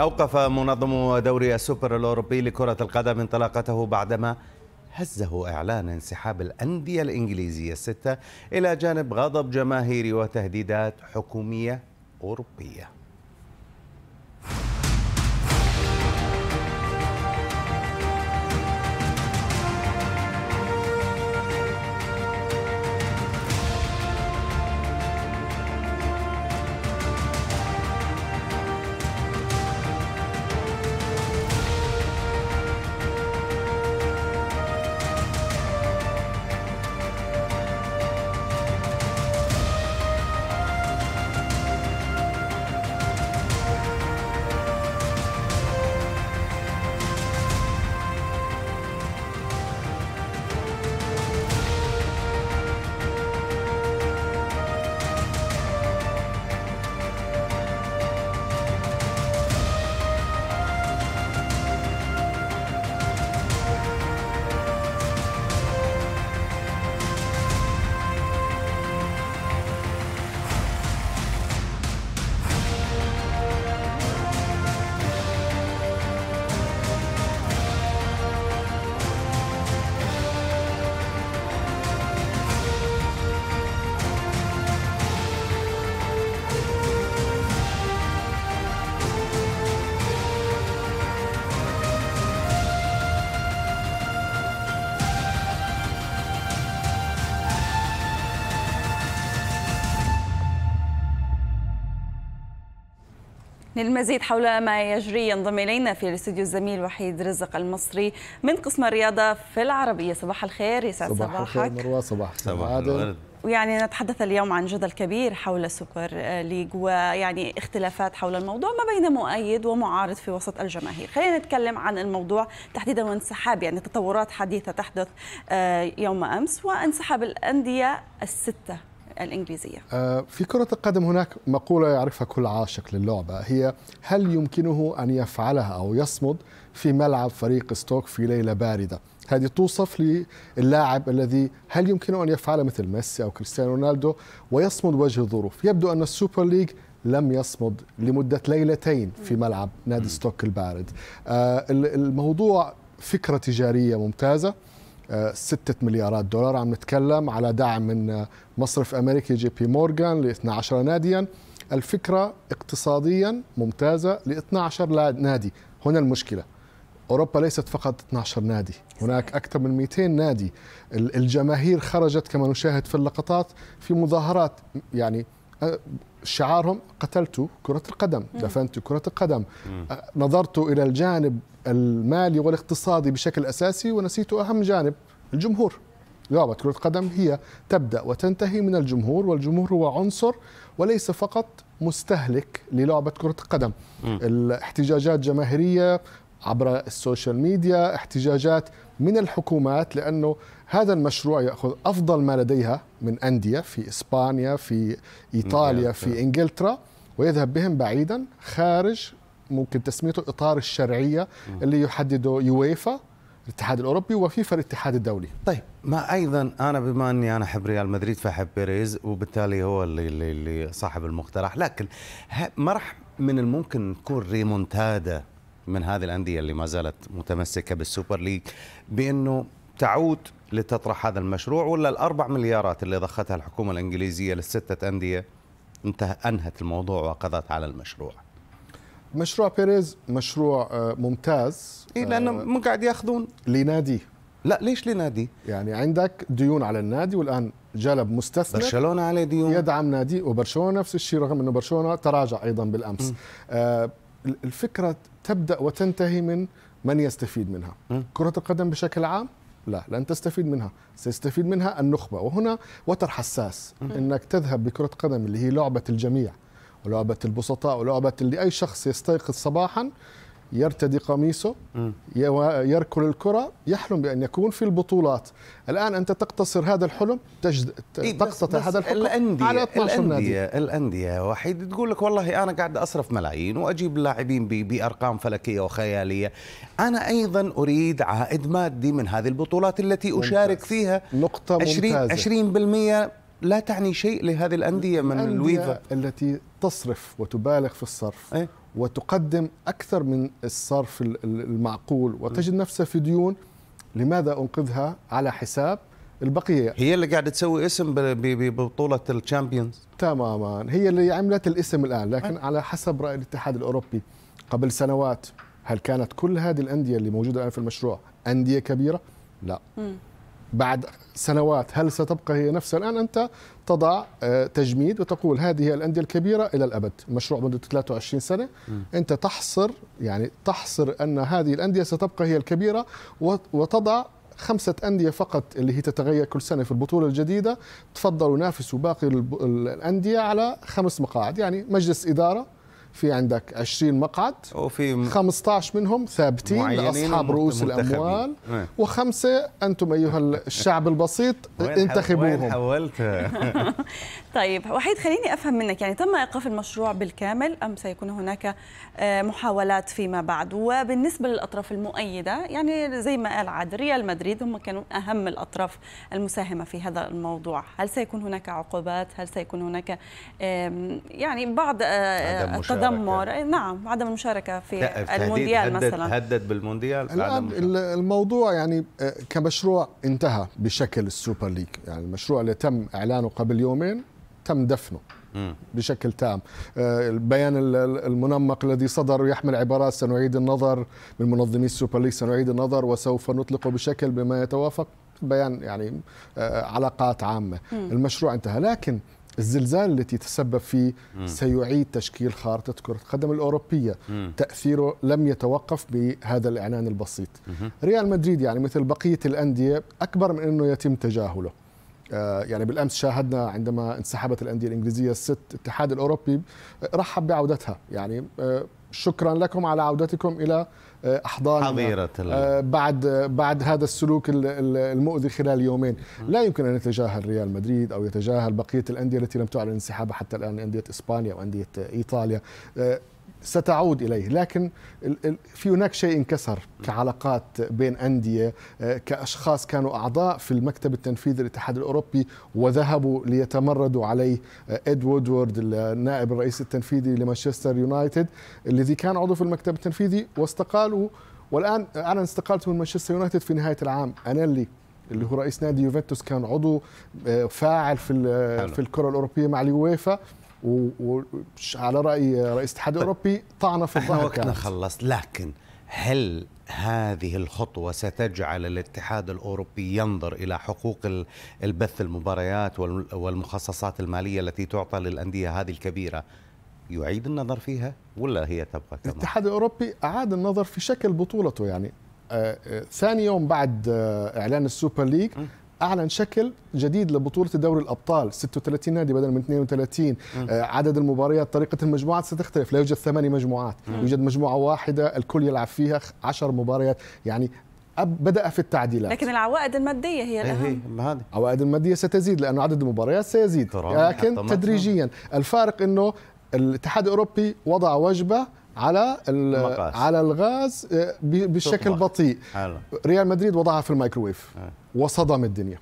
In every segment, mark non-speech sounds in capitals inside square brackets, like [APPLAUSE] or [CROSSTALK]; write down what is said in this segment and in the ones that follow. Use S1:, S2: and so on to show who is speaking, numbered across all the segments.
S1: أوقف منظم دوري السوبر الأوروبي لكرة القدم انطلاقته بعدما هزه إعلان انسحاب الأندية الإنجليزية الستة إلى جانب غضب جماهيري وتهديدات حكومية أوروبية.
S2: للمزيد حول ما يجري ينضم إلينا في الاستوديو الزميل وحيد رزق المصري من قسم الرياضة في العربية. صباح الخير يسعد
S3: صباح
S2: صباحك.
S3: الخير مروة صباح
S1: صباح. الورد.
S2: ويعني نتحدث اليوم عن جدل كبير حول السوبر ليج ويعني اختلافات حول الموضوع ما بين مؤيد ومعارض في وسط الجماهير. خلينا نتكلم عن الموضوع تحديدا وانسحاب يعني تطورات حديثة تحدث آه، يوم أمس وانسحاب الأندية الستة. الإنجليزية.
S3: آه، في كرة القدم هناك مقولة يعرفها كل عاشق للعبة. هي هل يمكنه أن يفعلها أو يصمد في ملعب فريق ستوك في ليلة باردة؟ هذه توصف للاعب الذي هل يمكنه أن يفعل مثل ميسي أو كريستيانو رونالدو ويصمد وجه الظروف؟ يبدو أن السوبر ليج لم يصمد لمدة ليلتين في ملعب نادي ستوك البارد. آه، الموضوع فكرة تجارية ممتازة. آه، ستة مليارات دولار. عم نتكلم على دعم من مصرف أمريكي جي بي مورغان ل 12 ناديا. الفكرة اقتصاديا ممتازة ل 12 لا- نادي. هنا المشكلة. أوروبا ليست فقط 12 نادي. هناك أكثر من 200 نادي. ال- الجماهير خرجت كما نشاهد في اللقطات في مظاهرات يعني شعارهم قتلت كرة القدم دفنت كرة القدم. آه، نظرت إلى الجانب المالي والاقتصادي بشكل أساسي ونسيت أهم جانب الجمهور. لعبة كرة القدم هي تبدأ وتنتهي من الجمهور والجمهور هو عنصر وليس فقط مستهلك للعبة كرة القدم. الاحتجاجات جماهيرية عبر ال social media احتجاجات من الحكومات لأنه هذا المشروع يأخذ أفضل ما لديها من أندية في إسبانيا في إيطاليا في إنجلترا ويذهب بهم بعيدا خارج ممكن تسميته إطار الشرعية اللي يحدده يويفا الاتحاد الأوروبي وفيفا الاتحاد الدولي.
S1: طيب ما أيضا أنا بما أني أنا احب ريال مدريد فأحب بيريز وبالتالي هو اللي اللي, صاحب المقترح لكن راح من الممكن تكون ريمونتادا من هذه الأندية اللي ما زالت متمسكة بالسوبر ليج بأنه تعود لتطرح هذا المشروع ولا الأربع مليارات اللي ضختها الحكومة الإنجليزية للستة أندية انتهى أنهت الموضوع وقضت على المشروع؟
S3: مشروع بيريز مشروع آه، ممتاز.
S1: إيه لأنه
S3: آه،
S1: مو قاعد يأخذون.
S3: لناديه
S1: لا ليش لنادي
S3: يعني عندك ديون على النادي والآن جلب مستثمر.
S1: برشلونة عليه ديون.
S3: يدعم نادي وبرشلونة نفس الشيء رغم إنه برشلونة تراجع أيضا بالأمس. آه الفكرة تبدأ وتنتهي من من يستفيد منها. كرة القدم بشكل عام؟ لا لن تستفيد منها. سيستفيد منها النخبة. وهنا وتر حساس إنك تذهب بكرة قدم اللي هي لعبة الجميع ولعبة البسطاء ولعبة اللي أي شخص يستيقظ صباحا يرتدي قميصه يركل الكرة يحلم بأن يكون في البطولات. الآن أنت تقتصر هذا الحلم تجد
S1: إيه بس
S3: هذا الحلم
S1: الأندية
S3: على 12
S1: الأندية
S3: نادي
S1: الأندية وحيد تقول لك والله أنا قاعد أصرف ملايين وأجيب لاعبين بأرقام فلكية وخيالية. أنا أيضا أريد عائد مادي من هذه البطولات التي أشارك
S3: ممتاز.
S1: فيها
S3: نقطة
S1: 20
S3: ممتازة.
S1: 20% لا تعني شيء لهذه الأندية من
S3: الأندية
S1: الويفا.
S3: التي تصرف وتبالغ في الصرف
S1: إيه؟
S3: وتقدم أكثر من الصرف المعقول وتجد نفسها في ديون. لماذا أنقذها؟ على حساب البقية.
S1: هي اللي قاعدة تسوي اسم ببطولة الشامبيونز
S3: تماما. هي اللي عملت الاسم الآن لكن على حسب رأي الاتحاد الأوروبي. قبل سنوات هل كانت كل هذه الأندية اللي موجودة الآن في المشروع أندية كبيرة؟ لا. م. بعد سنوات هل ستبقى هي نفسها الآن انت تضع آه، تجميد وتقول هذه هي الأندية الكبيرة إلى الأبد مشروع مدته 23 سنة م. أنت تحصر يعني تحصر أن هذه الأندية ستبقى هي الكبيرة وتضع خمسة أندية فقط اللي هي تتغير كل سنة في البطولة الجديدة تفضلوا نافسوا باقي الأندية على خمس مقاعد يعني مجلس إدارة في عندك 20 مقعد وفي 15 منهم ثابتين لأصحاب رؤوس الأموال إيه. وخمسة أنتم أيها الشعب البسيط [LAUGHS] انتخبوهم.
S1: وين حولت [LAUGHS]
S2: طيب وحيد خليني أفهم منك يعني تم إيقاف المشروع بالكامل أم سيكون هناك آه، محاولات فيما بعد؟ وبالنسبة للأطراف المؤيدة يعني زي ما قال عاد ريال مدريد هم كانوا أهم الأطراف المساهمة في هذا الموضوع. هل سيكون هناك عقوبات؟ هل سيكون هناك يعني بعض آه، التذمر نعم عدم المشاركة في المونديال
S1: هدد
S2: مثلا.
S1: هدد بالمونديال
S3: الآن الموضوع يعني آه، كمشروع انتهى بشكل السوبر ليج. يعني المشروع اللي تم إعلانه قبل يومين تم دفنه بشكل تام. آه، البيان المنمق الذي صدر يحمل عبارات سنعيد النظر من منظمي السوبر ليج سنعيد النظر وسوف نطلقه بشكل بما يتوافق. بيان يعني آه، علاقات عامة. المشروع انتهى لكن الزلزال التي تسبب فيه سيعيد تشكيل خارطة كرة القدم الأوروبية. تأثيره لم يتوقف بهذا الإعلان البسيط. ريال مدريد يعني مثل بقية الأندية أكبر من أنه يتم تجاهله. آه، يعني بالأمس شاهدنا عندما انسحبت الأندية الإنجليزية الست الاتحاد الأوروبي رحب بعودتها. يعني آه، شكرا لكم على عودتكم إلى آه، احضان
S1: حظيرة
S3: بعد بعد هذا السلوك المؤذي خلال يومين. لا يمكن أن يتجاهل ريال مدريد أو يتجاهل بقية الأندية التي لم تعلن انسحابها حتى الآن أندية إسبانيا وأندية إيطاليا. ستعود إليه. لكن في هناك شيء انكسر كعلاقات بين أندية آه، كأشخاص كانوا أعضاء في المكتب التنفيذي للاتحاد الأوروبي وذهبوا ليتمردوا عليه آه، إد وودورد النائب الرئيس التنفيذي لمانشستر يونايتد الذي كان عضو في المكتب التنفيذي واستقالوا والآن اعلن استقالته من مانشستر يونايتد في نهاية العام. أنيلي اللي هو رئيس نادي يوفنتوس كان عضو آه، فاعل في في الكرة الأوروبية مع اليويفا. وعلى رأي رئيس الاتحاد طيب. الأوروبي طعنه في الظهر
S1: وقتنا خلص. لكن هل هذه الخطوة ستجعل الاتحاد الأوروبي ينظر إلى حقوق البث المباريات والمخصصات المالية التي تعطى للأندية هذه الكبيرة يعيد النظر فيها ولا هي تبقى كما
S3: الاتحاد الأوروبي أعاد النظر في شكل بطولته يعني. آه آه ثاني يوم بعد آه إعلان السوبر ليج أعلن شكل جديد لبطولة دوري الأبطال. 36 نادي بدل من 32 آه عدد المباريات طريقة المجموعات ستختلف. لا يوجد ثماني مجموعات. مم. يوجد مجموعة واحدة الكل يلعب فيها 10 مباريات. يعني بدأ في التعديلات.
S2: لكن العوائد المادية هي
S1: إيه، الأهم.
S3: هذه. العوائد المادية ستزيد لأنه عدد المباريات سيزيد. لكن تدريجيا الفارق إنه الاتحاد الأوروبي وضع وجبة على على الغاز آه، بشكل بطيء. حلو. ريال مدريد وضعها في الميكروويف. آه. وصدم الدنيا.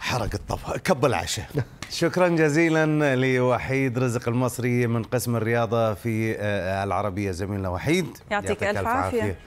S1: حرق الطبخ. كب العشاء. [LAUGHS] شكرا جزيلا لوحيد رزق المصري من قسم الرياضة في آه، العربية. زميلنا وحيد
S2: يعطيك ألف عافية.